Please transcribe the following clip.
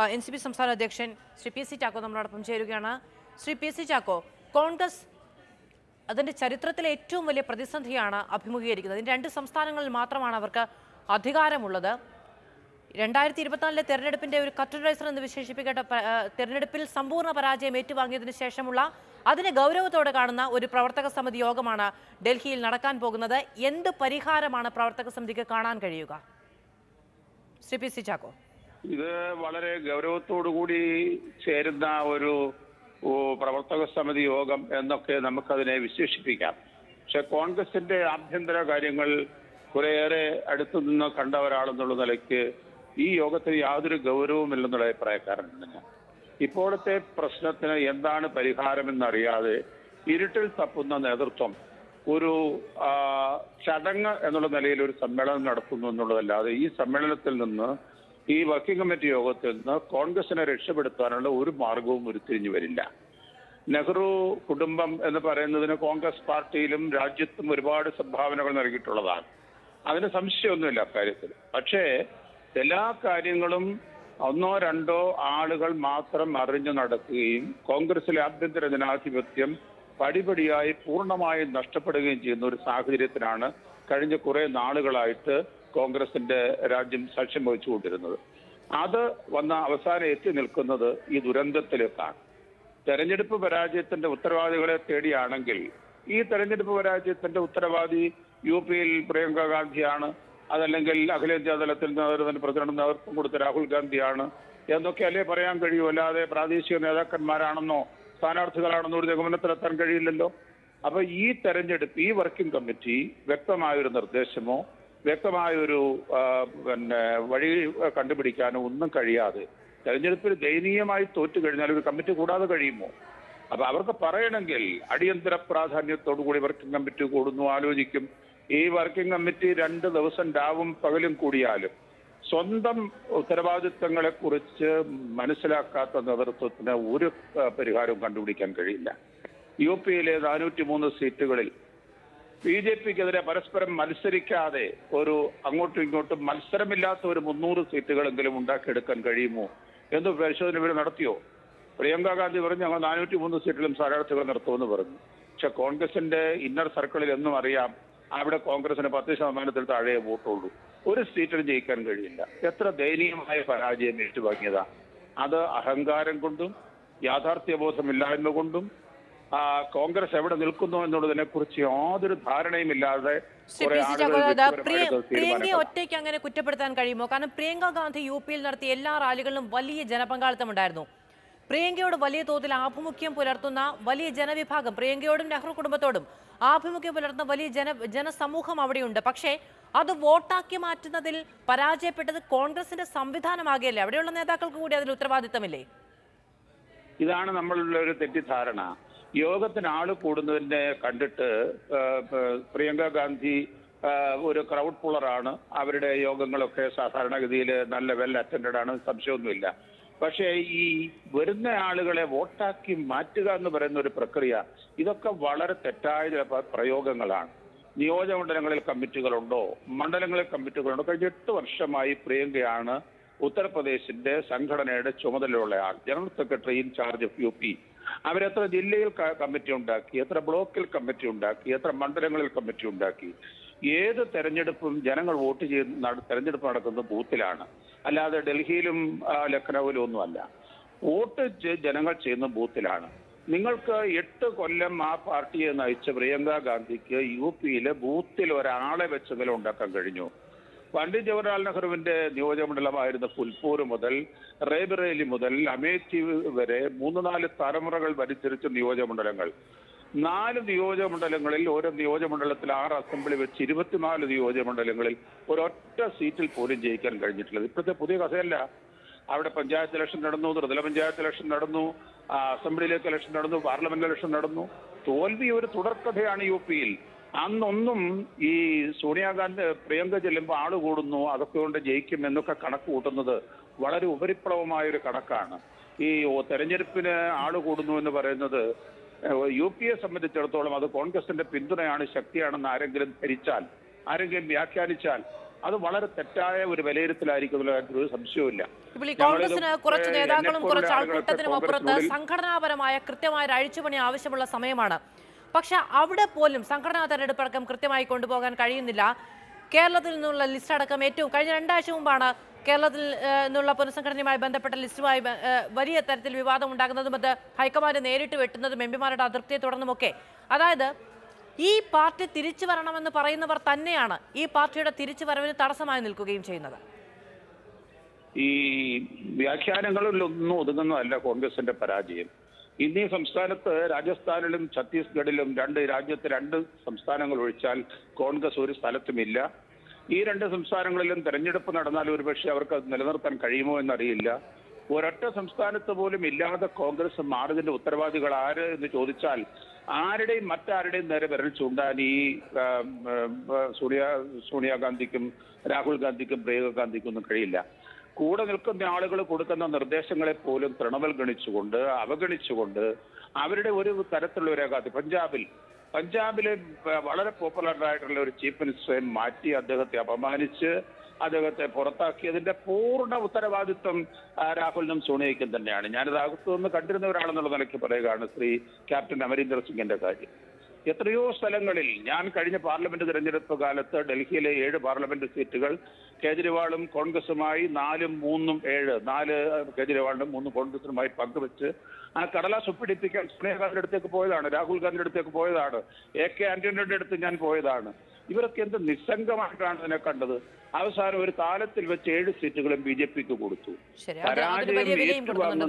N C P സംസ്ഥാന അധ്യക്ഷൻ Shri P C Chacko നമ്മളോടൊപ്പം ചേരുകയാണ്. ശ്രീ പി സി ചാക്കോ കോൺഗ്രസ് അതിന്റെ ചരിത്രത്തിലെ ഏറ്റവും വലിയ പ്രതിസന്ധിയാണ് അഭിമുഖീകരിക്കുന്നത്. ഇതിന് രണ്ട് സംസ്ഥാനങ്ങളിൽ മാത്രമാണ് അവർക്ക് അധികാരമുള്ളത്. രണ്ടായിരത്തി ഇരുപത്തിനാലിലെ തെരഞ്ഞെടുപ്പിന്റെ ഒരു കട്ടറൈസർ എന്ന് വിശേഷിപ്പിക്കട്ട പ- തെരഞ്ഞെടുപ്പിൽ സമ്പൂർണ പരാജയം ഏറ്റുവാങ്ങിയതിന് ശേഷമുള്ള അതിനെ ഗൗരവത്തോടെ കാണുന്ന ഒരു പ്രവർത്തക സമിതി യോഗമാണ് ഡൽഹിയിൽ നടക്കാൻ പോകുന്നത്. എന്ത് പരിഹാരമാണ് പ്രവർത്തക സമിതിക്ക് കാണാൻ കഴിയുക? Shri P C Chacko. ഇത് വളരെ ഗൗരവത്തോടുകൂടി ചേരുന്ന ഒരു പ്രവർത്തക സമിതി യോഗം എന്നൊക്കെ നമുക്കതിനെ വിശേഷിപ്പിക്കാം. പക്ഷെ കോൺഗ്രസിന്റെ ആഭ്യന്തര കാര്യങ്ങൾ കുറേയേറെ അടുത്തു നിന്ന് കണ്ട ഒരാളെന്നുള്ള നിലയ്ക്ക് ഈ യോഗത്തിന് യാതൊരു ഗൗരവമില്ലെന്നുള്ള അഭിപ്രായക്കാരനാണ് ഞാൻ ഇപ്പോഴത്തെ പ്രശ്നത്തിന് എന്താണ് പരിഹാരമെന്നറിയാതെ ഇരുട്ടിൽ തപ്പുന്ന നേതൃത്വം ഒരു ചടങ്ങ് എന്നുള്ള നിലയിൽ ഒരു സമ്മേളനം നടത്തുന്നു എന്നുള്ളതല്ലാതെ ഈ സമ്മേളനത്തിൽ നിന്ന് ഈ വർക്കിംഗ് കമ്മിറ്റി യോഗത്തിൽ നിന്ന് കോൺഗ്രസിനെ രക്ഷപ്പെടുത്താനുള്ള ഒരു മാർഗവും ഉരുത്തിരിഞ്ഞു വരില്ല. നെഹ്റു കുടുംബം എന്ന് പറയുന്നതിന് കോൺഗ്രസ് പാർട്ടിയിലും രാജ്യത്തും ഒരുപാട് സംഭാവനകൾ നൽകിയിട്ടുള്ളതാണ്. അതിന് സംശയമൊന്നുമില്ല അക്കാര്യത്തിൽ. പക്ഷേ എല്ലാ കാര്യങ്ങളും ഒന്നോ രണ്ടോ ആളുകൾ മാത്രം അറിഞ്ഞു നടക്കുകയും കോൺഗ്രസിലെ ആഭ്യന്തര ജനാധിപത്യം പടിപടിയായി പൂർണമായും നഷ്ടപ്പെടുകയും ചെയ്യുന്ന ഒരു സാഹചര്യത്തിലാണ് കഴിഞ്ഞ കുറെ നാളുകളായിട്ട് കോൺഗ്രസിന്റെ രാജ്യം സാക്ഷ്യം വഹിച്ചുകൊണ്ടിരുന്നത്. അത് വന്ന അവസാനം എത്തി നിൽക്കുന്നത് ഈ ദുരന്തത്തിലേക്കാണ്. തെരഞ്ഞെടുപ്പ് പരാജയത്തിന്റെ ഉത്തരവാദികളെ തേടിയാണെങ്കിൽ ഈ തെരഞ്ഞെടുപ്പ് പരാജയത്തിന്റെ ഉത്തരവാദി യു പിയിൽ പ്രിയങ്ക ഗാന്ധിയാണ് അതല്ലെങ്കിൽ അഖിലേന്ത്യാ തലത്തിൽ നേതൃത്വത്തിന് പ്രസിഡന്റ് നേതൃത്വം കൊടുത്ത രാഹുൽ ഗാന്ധിയാണ് എന്നൊക്കെ അല്ലേ പറയാൻ കഴിയൂ? അല്ലാതെ പ്രാദേശിക നേതാക്കന്മാരാണെന്നോ സ്ഥാനാർത്ഥികളാണെന്നോ ഒരു നിഗമനത്തിലെത്താൻ കഴിയില്ലല്ലോ. അപ്പൊ ഈ തെരഞ്ഞെടുപ്പ് ഈ വർക്കിംഗ് കമ്മിറ്റി വ്യക്തമായൊരു നിർദ്ദേശമോ വ്യക്തമായൊരു പിന്നെ വഴി കണ്ടുപിടിക്കാനോ ഒന്നും കഴിയാതെ തെരഞ്ഞെടുപ്പിൽ ദയനീയമായി തോറ്റു കഴിഞ്ഞാൽ ഒരു കമ്മിറ്റി കൂടാതെ കഴിയുമോ? അപ്പൊ അവർക്ക് പറയണമെങ്കിൽ അടിയന്തര പ്രാധാന്യത്തോടു കൂടി വർക്കിംഗ് കമ്മിറ്റി കൂടുന്നു ആലോചിക്കും. ഈ വർക്കിംഗ് കമ്മിറ്റി രണ്ട് ദിവസം രാവും പകലും കൂടിയാലും സ്വന്തം ഉത്തരവാദിത്തങ്ങളെ കുറിച്ച് മനസ്സിലാക്കാത്ത നേതൃത്വത്തിന് ഒരു പരിഹാരവും കണ്ടുപിടിക്കാൻ കഴിയില്ല. യു പിയിലെ നാനൂറ്റി മൂന്ന് സീറ്റുകളിൽ ബി ജെ പിക്കെതിരെ പരസ്പരം മത്സരിക്കാതെ ഒരു അങ്ങോട്ടും ഇങ്ങോട്ടും മത്സരമില്ലാത്ത ഒരു മുന്നൂറ് സീറ്റുകളെങ്കിലും ഉണ്ടാക്കിയെടുക്കാൻ കഴിയുമോ എന്ന് പരിശോധന ഇവർ നടത്തിയോ? പ്രിയങ്ക ഗാന്ധി പറഞ്ഞു ഞങ്ങൾ നാനൂറ്റി മൂന്ന് സീറ്റിലും സ്ഥാനാർത്ഥികൾ നിർത്തുമെന്ന് പറഞ്ഞു. പക്ഷെ കോൺഗ്രസിന്റെ ഇന്നർ സർക്കിളിൽ എന്നും അറിയാം അവിടെ കോൺഗ്രസിന് പത്ത് ശതമാനത്തിൽ താഴെ വോട്ടുള്ളൂ. ഒരു സീറ്റിൽ ജയിക്കാൻ കഴിയില്ല. എത്ര ദയനീയമായ പരാജയം ഏറ്റുവാങ്ങിയതാ. അത് അഹങ്കാരം കൊണ്ടും യാഥാർത്ഥ്യബോധമില്ലായ്മ കൊണ്ടും കോൺഗ്രസ് എവിടെ നിൽക്കുന്നു എന്നുള്ളതിനെ കുറിച്ച് യാതൊരു ധാരണയുമില്ലാതെ പ്രിയങ്കയെ ഒറ്റയ്ക്ക് അങ്ങനെ കുറ്റപ്പെടുത്താൻ കഴിയുമോ? കാരണം പ്രിയങ്ക ഗാന്ധി യു പിയിൽ നടത്തിയ എല്ലാ റാലികളിലും വലിയ ജനപങ്കാളിത്തം ഉണ്ടായിരുന്നു. പ്രിയങ്കയോട് വലിയ തോതിൽ ആഭിമുഖ്യം പുലർത്തുന്ന വലിയ ജനവിഭാഗം പ്രിയങ്കയോടും നെഹ്റു കുടുംബത്തോടും ആഭിമുഖ്യം പുലർത്തുന്ന വലിയ ജന ജനസമൂഹം അവിടെയുണ്ട്. പക്ഷേ അത് വോട്ടാക്കി മാറ്റുന്നതിൽ പരാജയപ്പെട്ടത് കോൺഗ്രസിന്റെ സംവിധാനമാകുകയല്ലേ അവിടെയുള്ള നേതാക്കൾക്ക് കൂടി അതിൽ ഉത്തരവാദിത്തമില്ലേ? ഇതാണ് നമ്മളുടെ ഒരു തെറ്റിദ്ധാരണ. യോഗത്തിന് ആൾ കൂടുന്നതിനെ കണ്ടിട്ട് പ്രിയങ്ക ഗാന്ധി ഒരു ക്രൗഡ് പുള്ളറാണ് അവരുടെ യോഗങ്ങളൊക്കെ സാധാരണഗതിയിൽ നല്ല വെൽ അറ്റൻഡഡ് ആണ് സംശയമൊന്നുമില്ല. പക്ഷേ ഈ വരുന്ന ആളുകളെ വോട്ടാക്കി മാറ്റുക എന്ന് പറയുന്ന ഒരു പ്രക്രിയ ഇതൊക്കെ വളരെ തെറ്റായ പ്രയോഗങ്ങളാണ്. നിയോജകമണ്ഡലങ്ങളിൽ കമ്മിറ്റികളുണ്ടോ മണ്ഡലങ്ങളിൽ കമ്മിറ്റികളുണ്ടോ കഴിഞ്ഞ എട്ട് വർഷമായി പ്രിയങ്കയാണ് ഉത്തർപ്രദേശിന്റെ സംഘടനയുടെ ചുമതലയുള്ള ആൾ. General secretary in charge of U P അവരെത്ര ജില്ലയിൽ കമ്മിറ്റി ഉണ്ടാക്കി എത്ര ബ്ലോക്കിൽ കമ്മിറ്റി ഉണ്ടാക്കി എത്ര മണ്ഡലങ്ങളിൽ കമ്മിറ്റി ഉണ്ടാക്കി ഏത് തെരഞ്ഞെടുപ്പും ജനങ്ങൾ വോട്ട് ചെയ്യുന്ന തെരഞ്ഞെടുപ്പ് നടക്കുന്ന ബൂത്തിലാണ്. അല്ലാതെ ഡൽഹിയിലും ലഖ്നൌവിലും ഒന്നുമല്ല. വോട്ട് ജനങ്ങൾ ചെയ്യുന്ന ബൂത്തിലാണ്. നിങ്ങൾക്ക് എട്ട് കൊല്ലം ആ പാർട്ടിയെ നയിച്ച പ്രിയങ്ക ഗാന്ധിക്ക് യു പിയിലെ ബൂത്തിൽ ഒരാളെ വെച്ചെങ്കിലും ഉണ്ടാക്കാൻ കഴിഞ്ഞു? പണ്ഡിറ്റ് ജവഹർലാൽ നെഹ്റുവിന്റെ നിയോജകമണ്ഡലമായിരുന്ന ഫുൽപൂർ മുതൽ റേബറേലി മുതൽ അമേത്തി വരെ മൂന്ന് നാല് തലമുറകൾ ഭരിച്ചിരിച്ച നിയോജകമണ്ഡലങ്ങൾ. നാല് നിയോജകമണ്ഡലങ്ങളിൽ ഓരോ നിയോജകമണ്ഡലത്തിൽ ആറ് അസംബ്ലി വെച്ച് ഇരുപത്തിനാല് നിയോജകമണ്ഡലങ്ങളിൽ ഒരൊറ്റ സീറ്റിൽ പോലും ജയിക്കാൻ കഴിഞ്ഞിട്ടില്ല. ഇപ്പോഴത്തെ പുതിയ കഥയല്ല. അവിടെ പഞ്ചായത്ത് ഇലക്ഷൻ നടന്നു ത്രിതല പഞ്ചായത്ത് ഇലക്ഷൻ നടന്നു അസംബ്ലിയിലേക്ക് ഇലക്ഷൻ നടന്നു പാർലമെന്റ് ഇലക്ഷൻ നടന്നു. തോൽവി ഒരു തുടർക്കഥയാണ് യു പിയിൽ അന്നൊന്നും ഈ സോണിയാഗാന്ധി പ്രിയങ്ക ചെല്ലുമ്പോൾ ആൾ കൂടുന്നു അതൊക്കെ കൊണ്ട് ജയിക്കും എന്നൊക്കെ കണക്ക് കൂട്ടുന്നത് വളരെ ഉപരിപ്ലവമായ ഒരു കണക്കാണ്. ഈ തെരഞ്ഞെടുപ്പിന് ആൾ കൂടുന്നു എന്ന് പറയുന്നത് യു പി എ സംബന്ധിച്ചിടത്തോളം അത് കോൺഗ്രസിന്റെ പിന്തുണയാണ് ശക്തിയാണെന്ന് ആരെങ്കിലും ധരിച്ചാൽ ആരെങ്കിലും വ്യാഖ്യാനിച്ചാൽ അത് വളരെ തെറ്റായ ഒരു വിലയിരുത്തലായിരിക്കും കാര്യത്തിൽ ഒരു സംശയവുമില്ല. കോൺഗ്രസിന് കുറച്ച് നേതാക്കളും കുറച്ച് ആൾക്കൂട്ടത്തിനും അപ്പുറത്ത് സംഘടനാപരമായ കൃത്യമായ ഒരു അഴിച്ചുപണി ആവശ്യമുള്ള സമയമാണ്. പക്ഷെ അവിടെ പോലും സംഘടനാ തെരഞ്ഞെടുപ്പടക്കം കൃത്യമായി കൊണ്ടുപോകാൻ കഴിയുന്നില്ല. കേരളത്തിൽ നിന്നുള്ള ലിസ്റ്റ് അടക്കം ഏറ്റവും കഴിഞ്ഞ രണ്ടാഴ്ച മുമ്പാണ് കേരളത്തിൽ നിന്നുള്ള പുനഃസംഘടനയുമായി ബന്ധപ്പെട്ട ലിസ്റ്റുമായി വലിയ തരത്തിൽ വിവാദം ഉണ്ടാകുന്നതും അത് ഹൈക്കമാൻഡ് നേരിട്ട് വെട്ടുന്നതും എം പിമാരുടെ അതൃപ്തിയെ തുടർന്നുമൊക്കെ. അതായത് ഈ പാർട്ടി തിരിച്ചു വരണമെന്ന് പറയുന്നവർ തന്നെയാണ് ഈ പാർട്ടിയുടെ തിരിച്ചു വരവിന് തടസ്സമായി നിൽക്കുകയും ചെയ്യുന്നത്. ഈ വ്യാഖ്യാനങ്ങളിലൊന്നും ഒതുങ്ങുന്നതല്ല കോൺഗ്രസിന്റെ പരാജയം. ഇന്ന് സംസ്ഥാനത്ത് രാജസ്ഥാനിലും ഛത്തീസ്ഗഡിലും രണ്ട് രാജ്യത്തെ രണ്ട് സംസ്ഥാനങ്ങൾ ഒഴിച്ചാൽ കോൺഗ്രസ് ഒരു സ്ഥലത്തുമില്ല. ഈ രണ്ട് സംസ്ഥാനങ്ങളിലും തെരഞ്ഞെടുപ്പ് നടന്നാൽ ഒരുപക്ഷെ അവർക്ക് അത് നിലനിർത്താൻ കഴിയുമോ എന്നറിയില്ല. ഒരൊറ്റ സംസ്ഥാനത്ത് പോലും ഇല്ലാതെ കോൺഗ്രസ് മാറിയതിന്റെ ഉത്തരവാദികൾ ആര് എന്ന് ചോദിച്ചാൽ ആരുടെയും മറ്റാരുടെയും നേരെ വിരൽ ചൂണ്ടാൻ ഈ സോണിയ സോണിയാഗാന്ധിക്കും രാഹുൽ ഗാന്ധിക്കും പ്രിയങ്ക ഗാന്ധിക്കും ഒന്നും കഴിയില്ല. കൂടെ നിൽക്കുന്ന ആളുകൾ കൊടുക്കുന്ന നിർദ്ദേശങ്ങളെ പോലും തൃണവൽഗണിച്ചുകൊണ്ട് അവഗണിച്ചുകൊണ്ട് അവരുടെ ഒരു തരത്തിലുള്ള ആഘാതി പഞ്ചാബിൽ. പഞ്ചാബിലെ വളരെ പോപ്പുലർ ആയിട്ടുള്ള ഒരു ചീഫ് മിനിസ്റ്ററെ മാറ്റി അദ്ദേഹത്തെ അപമാനിച്ച് അദ്ദേഹത്തെ പുറത്താക്കിയതിന്റെ പൂർണ ഉത്തരവാദിത്വം രാഹുലിനും സോണിയയ്ക്കും തന്നെയാണ്. ഞാനിത് അകത്തു നിന്ന് കണ്ടിരുന്ന ഒരാളെന്നുള്ള നിലയ്ക്ക് പറയുകയാണ് ശ്രീ ക്യാപ്റ്റൻ അമരീന്ദർ സിംഗിന്റെ കാര്യം. എത്രയോ സ്ഥലങ്ങളിൽ ഞാൻ കഴിഞ്ഞ പാർലമെന്റ് തെരഞ്ഞെടുപ്പ് കാലത്ത് ഡൽഹിയിലെ ഏഴ് പാർലമെന്റ് സീറ്റുകൾ കേജ്രിവാളും കോൺഗ്രസുമായി നാലും മൂന്നും ഏഴ് നാല് കേജ്രിവാളിനും മൂന്ന് കോൺഗ്രസിനുമായി പങ്കുവെച്ച് ആ കടലാസ് ഒപ്പിടിപ്പിക്കാൻ സോണിയാഗാന്ധിയുടെ അടുത്തേക്ക് പോയതാണ് രാഹുൽ ഗാന്ധിയുടെ അടുത്തേക്ക് പോയതാണ് എ കെ ആന്റണിയുടെ അടുത്ത് ഞാൻ പോയതാണ്. ഇവരൊക്കെ എന്ത് നിസ്സംഗമായിട്ടാണ് ഇതിനെ കണ്ടത്? അവസാനം ഒരു താലത്തിൽ വെച്ച് ഏഴ് സീറ്റുകളും ബി ജെ പിക്ക് കൊടുത്തു. പരാജയം ഏറ്റുവാങ്ങുന്ന-